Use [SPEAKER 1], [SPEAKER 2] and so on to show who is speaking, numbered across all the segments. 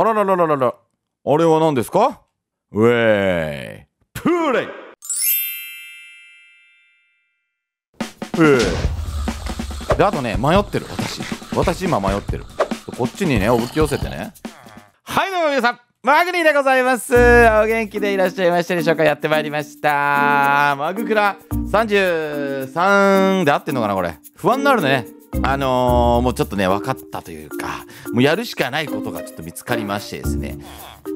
[SPEAKER 1] あらららららら。あれは何ですか？ウェイ。プレイ。ええであとね迷ってる私。私今迷ってる。こっちにねおぶき寄せてね。はいどうも皆さん。マグニーでございます。お元気でいらっしゃいましたでしょうか？やってまいりました。マグクラ33で合ってんのかなこれ。不安になるね。あのー、もうちょっとね分かったというかもうやるしかないことがちょっと見つかりましてですね。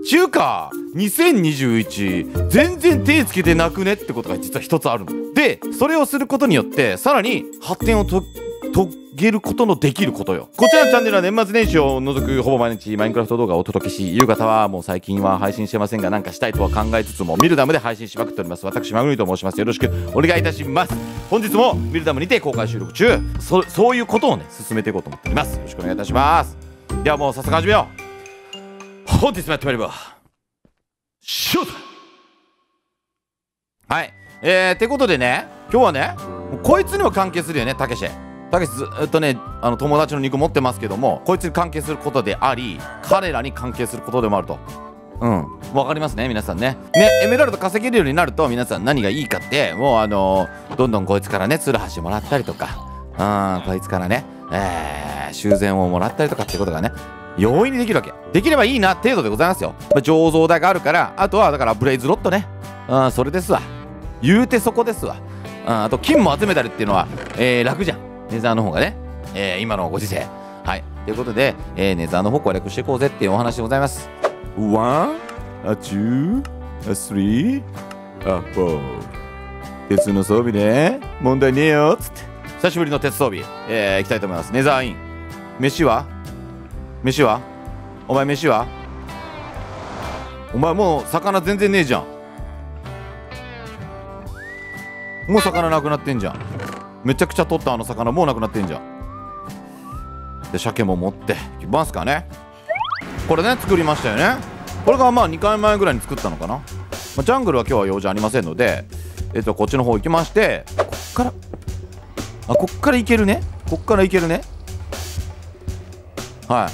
[SPEAKER 1] 中華2021全然手つけてなくねってことが実は一つあるの。でそれをすることによってさらに発展をと遂げることのできることよ。こちらのチャンネルは年末年始を除くほぼ毎日マインクラフト動画をお届けし夕方はもう最近は配信してませんがなんかしたいとは考えつつもミルダムで配信しまくっております。私マグニーと申します。よろしくお願いいたします。本日もミルダムにて公開収録中。そそういうことをね進めていこうと思っております。よろしくお願いいたします。ではもう早速始めよう。本日もやってまいりますショーはい。えー、ってことでね今日はねこいつにも関係するよねたけし。たけしずっとねあの友達の肉持ってますけどもこいつに関係することであり彼らに関係することでもあると。うん。わかりますね皆さんね。ねエメラルド稼げるようになると皆さん何がいいかってもうあのー、どんどんこいつからねツルハシもらったりとか。うんこいつからねえー、修繕をもらったりとかってことがね容易にできるわけ。できればいいな程度でございますよ、まあ、醸造代があるからあとはだからブレイズロットね。うんそれですわ。言うてそこですわ。あと金も集めたりっていうのは、えー、楽じゃん。ネザーの方がね、えー、今のご時世。はい。ということで、えー、ネザーの方攻略していこうぜっていうお話でございます。One, a two, a three, a four. 鉄の装備ね。問題ねえよ。つって。久しぶりの鉄装備、えー、行きたいと思います。ネザーイン。飯は？飯は？お前飯は？お前もう魚全然ねえじゃん。もう魚なくなってんじゃん。めちゃくちゃ取ったあの魚もうなくなってんじゃん。で鮭も持っていきますかね。これね作りましたよね。これがまあ2回前ぐらいに作ったのかな、まあ、ジャングルは今日は用事ありませんのでえっとこっちの方行きましてこっからあこっから行けるね。こっから行けるね。はい。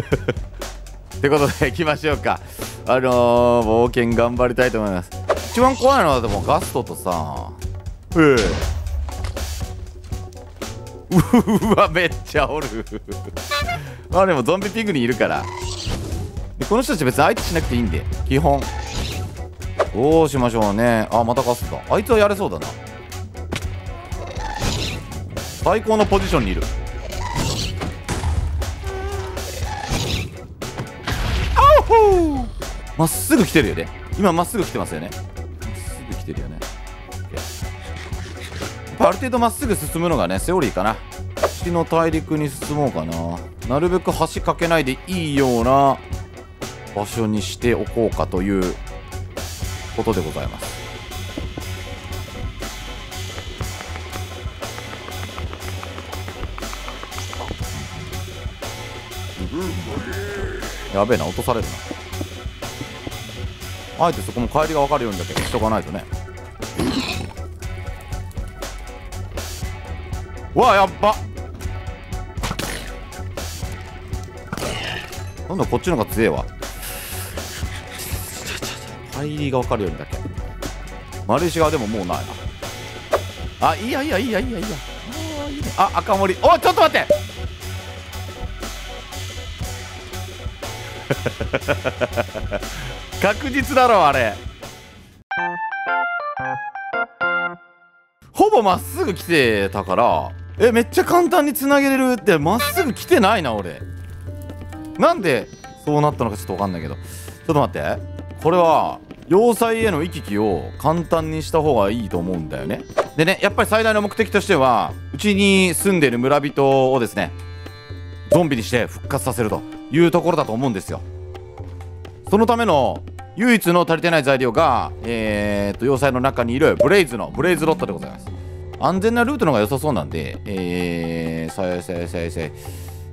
[SPEAKER 1] ってことで行きましょうか。あのー、冒険頑張りたいと思います。一番怖いのはでもガストとさ。ええ。うわめっちゃおる。まあでもゾンビピグにいるから。この人たち別に相手しなくていいんで。基本。どうしましょうね。あまたガスだあいつはやれそうだな。最高のポジションにいる。まっすぐ来てるよね。今まっすぐ来てますよね。まっすぐ来てるよね。ある程度まっすぐ進むのがねセオリーかな。月の大陸に進もうかな。なるべく橋かけないでいいような場所にしておこうかということでございます。やべえな落とされるな。あえてそこも帰りが分かるようにだけしとかないとね。わあやっば。なんだこっちの方が強えわ。入りが分かるようにだけ。丸石側でももうないな。あいいやいいやいいやいいやいいや。あいいね。あ赤森。おちょっと待って。確実だろあれ。ほぼまっすぐ来てたから。えめっちゃ簡単につなげれるってまっすぐ来てないな俺。なんでそうなったのかちょっと分かんないけど。ちょっと待って。これは要塞への行き来を簡単にした方がいいと思うんだよね。でねやっぱり最大の目的としてはうちに住んでる村人をですねゾンビにして復活させるというところだと思うんですよ。そのための唯一の足りてない材料がえー、っと要塞の中にいるブレイズのブレイズロットでございます。安全なルートの方が良さそうなんで、えー、さいさいさいさい、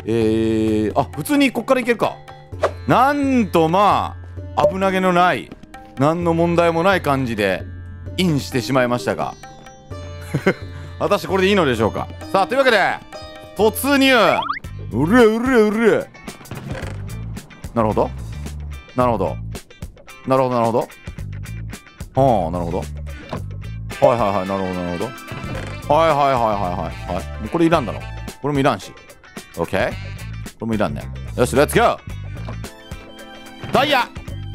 [SPEAKER 1] えー、あ、普通にこっから行けるか。なんとまあ、危なげのない、何の問題もない感じで、インしてしまいましたが。果たしてこれでいいのでしょうか。さあ、というわけで、突入。うるうるうるなるほど。なるほど。なるほどなるほど。ああなるほど。はいはいはいなるほどなるほど。はいはいはいはいはい。はいもうこれいらんだろ。これもいらんし。OK これもいらんね。よしレッツゴーダイヤ！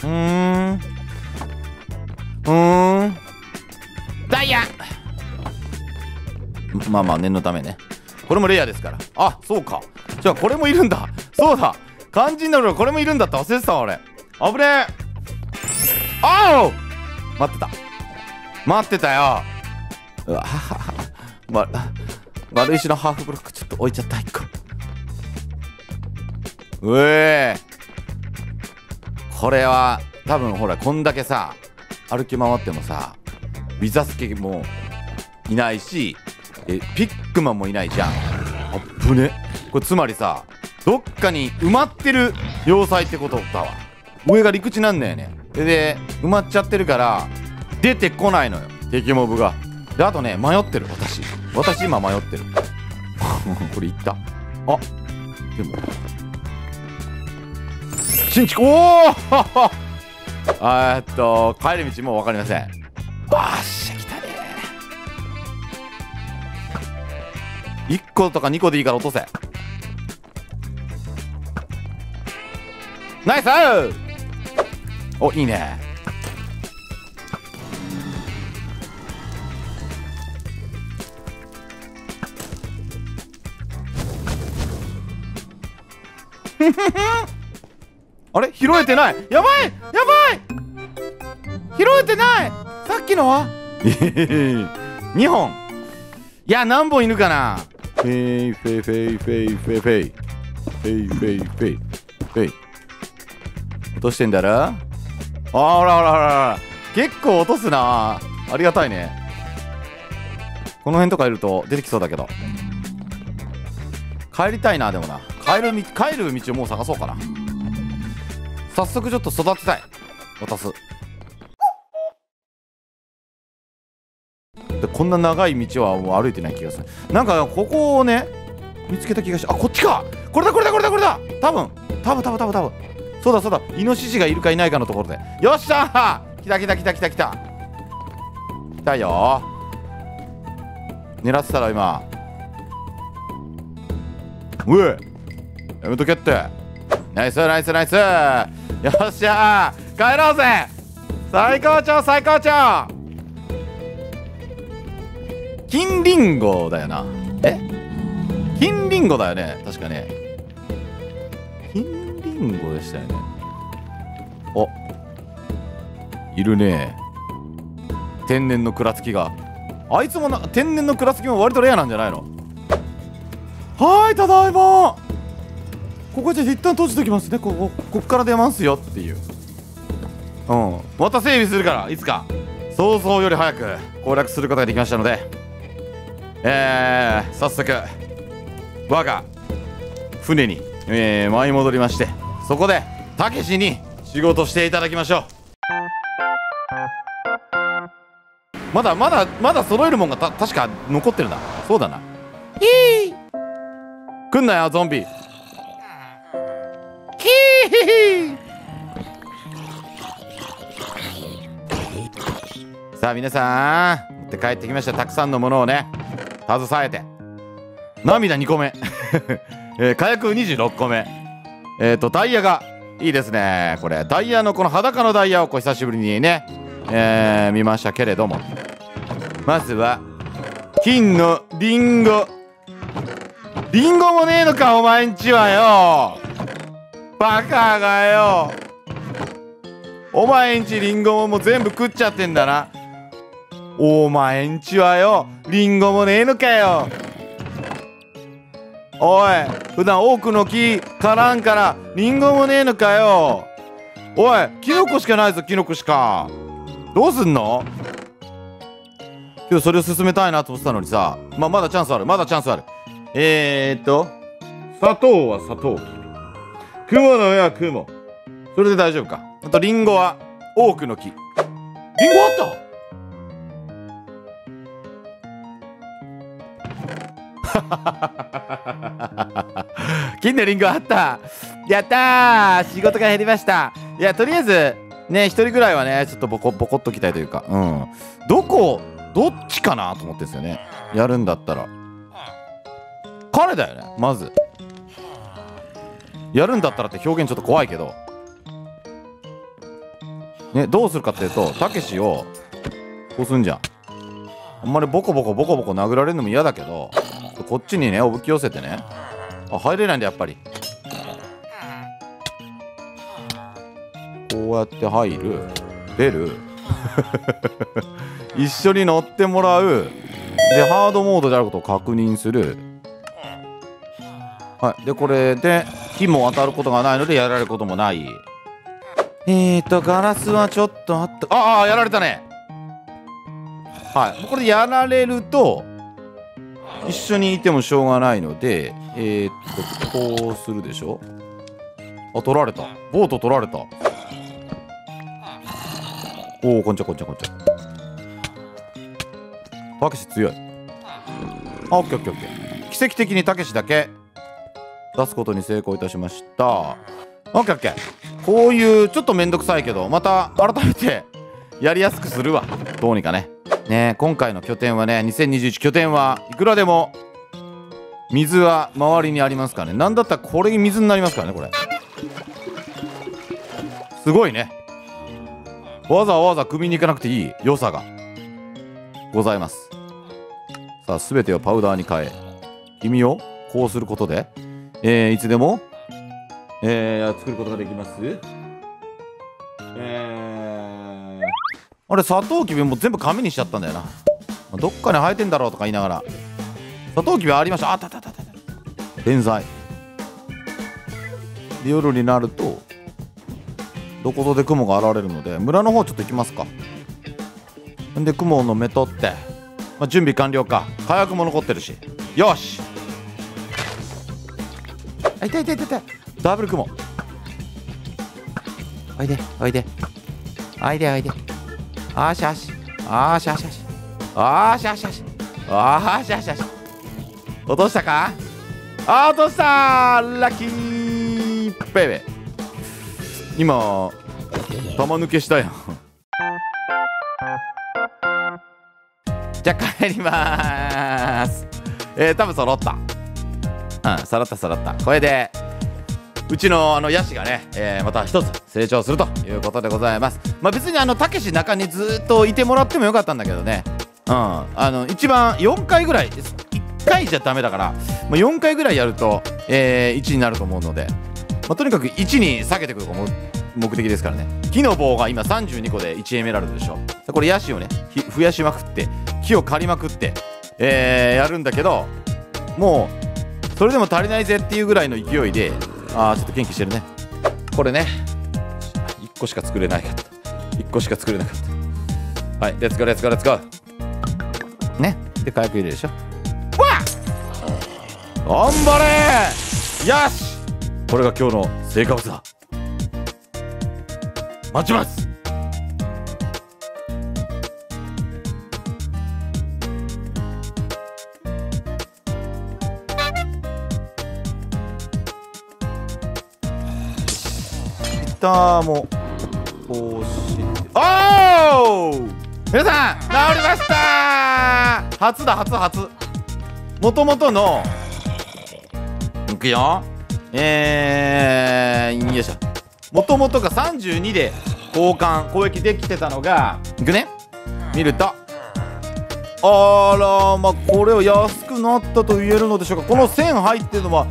[SPEAKER 1] うーん。うーん。ダイヤ！まあまあ念のためね。これもレアですから。あそうか。じゃあこれもいるんだ。そうだ。肝心なのこれもいるんだって忘れてたわ俺。危ねえ。あお！待ってた。待ってたよ。うわははは。ま丸石のハーフブロックちょっと置いちゃった1個。うえこれは多分ほらこんだけさ歩き回ってもさウィザスケもいないしえピックマンもいないじゃん。あっぶね。これつまりさどっかに埋まってる要塞ってことだわ。上が陸地なんだよね。で埋まっちゃってるから出てこないのよ敵モブが。であとね迷ってる私。私今迷ってる。これいった。あでも。新築。おおえ っと帰り道もう分かりません。あっしゃ来たね。1個とか2個でいいから落とせ。ナイス！おいいね。あれ？拾えてない？やばい！やばい！拾えてない！さっきのは？2本。いや何本いるかな？フェイフェイフェイフェイフェイフェイ。フェイフェイフェイフェイ。落としてんだろ？あほらほらほら。結構落とすな。ありがたいね。この辺とかいると出てきそうだけど。帰りたいなでもな帰る帰る道をもう探そうかな。早速ちょっと育てたい。渡す。でこんな長い道はもう歩いてない気がする。なんかここをね見つけた気がしてあこっちか！これだこれだこれだこれだ！多分！多分多分多分多分！そうだそうだ。イノシシがいるかいないかのところで。よっしゃー！来た来た来た来た来た。来たよ。狙ってたら今。うえやめとけって。ナイスナイスナイス。よっしゃー。帰ろうぜ。最高潮最高潮。金リンゴだよな。え？金リンゴだよね。確かね。金リンゴでしたよね。お。いるね。天然のクラツキが。あいつもな天然のクラツキも割とレアなんじゃないの？はいただいま。ここじゃ一旦閉じときますね。こここっから出ますよ。っていう。うん。また整備するからいつか。想像より早く攻略することができましたので。えー、早速我が船に、えー、舞い戻りましてそこでたけしに仕事していただきましょう。まだまだまだ揃えるもんがた確か残ってるな。そうだな。ヒー来んなよゾンビ さあ皆さん持って帰ってきました。たくさんのものをね携えて。涙2 個目、えー、火薬26個目。えっ、ー、とダイヤがいいですね。これ。ダイヤのこの裸のダイヤをこう久しぶりにね、えー、見ましたけれども。まずは金のリンゴ。リンゴもねえのかお前んちはよ。バカがよ。お前んちリンゴももう全部食っちゃってんだな。お前んちはよリンゴもねえのかよ。おい普段多くの木からんからリンゴもねえのかよ。おいキノコしかないぞキノコしか。どうすんの？今日それを進めたいなと思ってたのにさ。まあ、まだチャンスあるまだチャンスある。えー、っと。砂糖は砂糖。雲の上は雲。それで大丈夫か。あとリンゴは多くの木。リンゴあった？金のリンゴあった。やったー！仕事が減りました。いやとりあえずね一人ぐらいはねちょっとボコボコっときたいというか。うん。どこどっちかなと思ってんですよね。やるんだったら。彼だよねまず。やるんだったらって表現ちょっと怖いけど。ねどうするかっていうとたけしをこうすんじゃん。あんまりボコボコボコボコ殴られるのも嫌だけどこっちにねおぶき寄せてね。あ入れないんだやっぱり。こうやって入る。出る。一緒に乗ってもらう。でハードモードであることを確認する。はい。でこれで火も当たることがないのでやられることもない。えーとガラスはちょっとあった。ああやられたね。はい。これやられると一緒にいてもしょうがないのでえー、っとこうするでしょ。あ取られた。ボート取られた。おおこんちゃこんちゃこんちゃ。たけし強い。あオッケーオッケーオッケー。奇跡的にたけしだけ。出すことに成功いたしました。オッケーオッケー。こういうちょっとめんどくさいけどまた改めてやりやすくするわ。どうにかね。ね今回の拠点はね2021拠点はいくらでも水は周りにありますからね。なんだったらこれに水になりますからねこれ。すごいね。わざわざ組みに行かなくていい良さが。ございます。さあ全てをパウダーに変え君をこうすることで、えー、いつでも、えー、作ることができます。えー、あれサトウキビも全部紙にしちゃったんだよな。どっかに生えてんだろうとか言いながら。サトウキビありました。あったたたたた。天才で夜になるとどこぞで雲が現れるので村の方ちょっと行きますか。んで雲の目取って、まあ、準備完了か。火薬も残ってるし。よし。あいたいたいたい。たダブル雲。おいでおいで。おいでおいで。あーしあし。あーしあしあし。あーしあしあし。あーしあしあし。落としたか？あー落としたラッキー。ベイベー今玉抜けしたやん。じゃあ帰りまーす。えー、多分揃った。うん揃った揃った。これでうちのあのヤシがね、えー、また一つ成長するということでございます。まあ別にあのたけし中にずっといてもらってもよかったんだけどね。うん。あの一番4回ぐらい1回じゃダメだから、まあ、4回ぐらいやると、えー、1になると思うので、まあ、とにかく1に下げてくるのが目的ですからね。木の棒が今32個で1エメラルドでしょ。これヤシをね増やしまくって木を刈りまくって、えー、やるんだけどもうそれでも足りないぜっていうぐらいの勢いであーちょっと元気してるね。これね。1個しか作れないかった。1個しか作れなかった。はいレッツゴーレッツゴーレッツゴーね。で火薬入れるでしょ。わっ！頑張れ！よし！これが今日の成果物だ。待ちます！ターもこうしておお皆さん治りました！初だ初初。もともとのいくよ。えー、よいしょ。もともとが32で交換攻撃できてたのがいくね？見ると。あらまあこれは安くなったと言えるのでしょうか。この線入ってるのは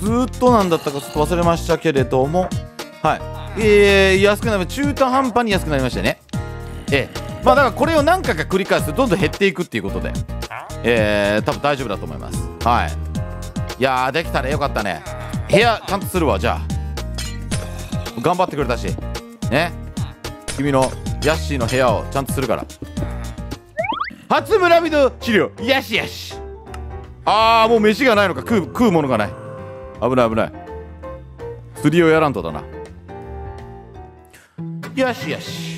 [SPEAKER 1] ずっとなんだったかちょっと忘れましたけれども。はい。えー、安くなり中途半端に安くなりましたね。ええ。まあだからこれを何回か繰り返すとどんどん減っていくっていうことで。えー、多分大丈夫だと思います。はい。いやーできたねよかったね。部屋ちゃんとするわじゃあ。頑張ってくれたし。ね。君のヤッシーの部屋をちゃんとするから。初村人治療よしよしあーもう飯がないのか。食う食うものがない。危ない危ない。釣りをやらんとだな。よしよし